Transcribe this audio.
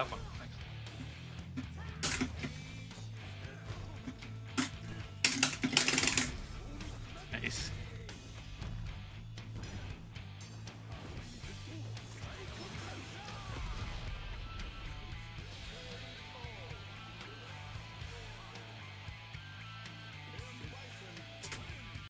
have one. Thanks. Nice.